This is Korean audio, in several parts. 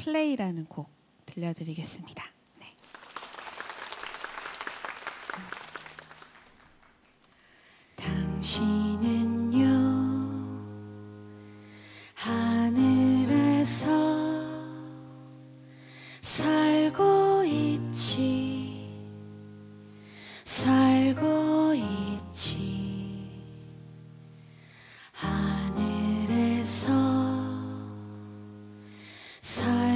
플레이라는 곡 들려드리겠습니다. 네. 당신은요 하늘에서 살고 있지 살고 있지 하늘에서 살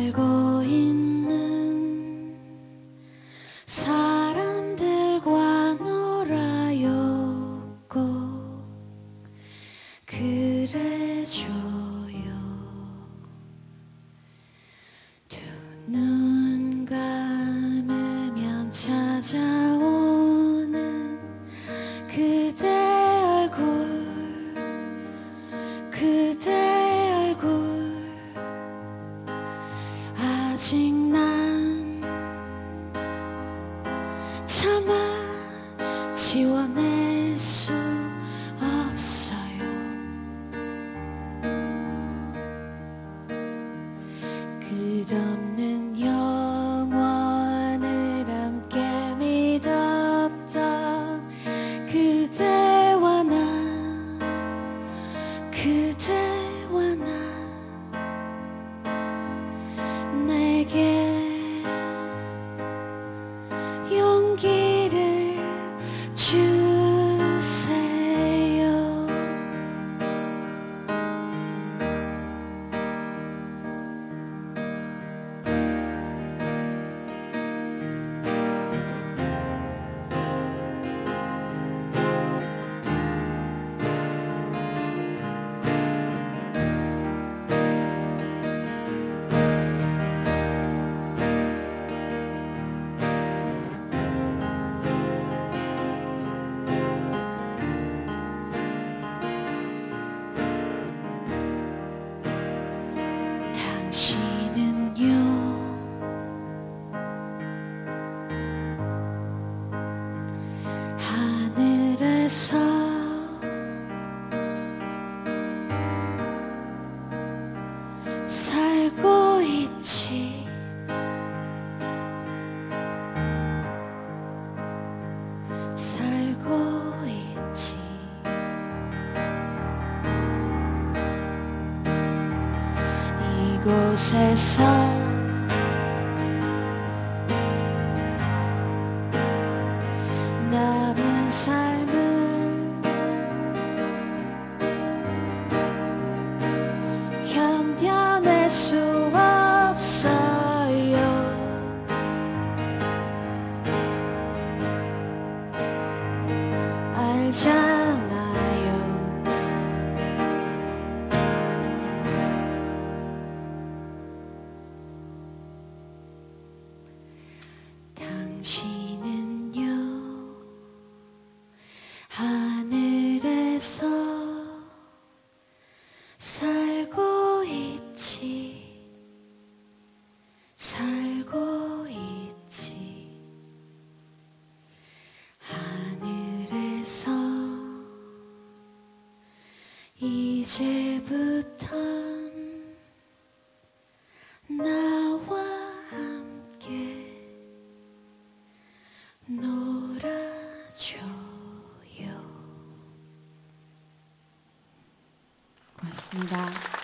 눈 감으면 찾아오는 그대 얼굴 그대 얼굴. 아직 난 차마 지워낼 끝없는 곳에서 남은 삶을 견뎌낼 수 없어요. 알잖 당신은요. 하늘에서 살고 있지. 살고 있지. 하늘에서 이제부턴 나 있습니다.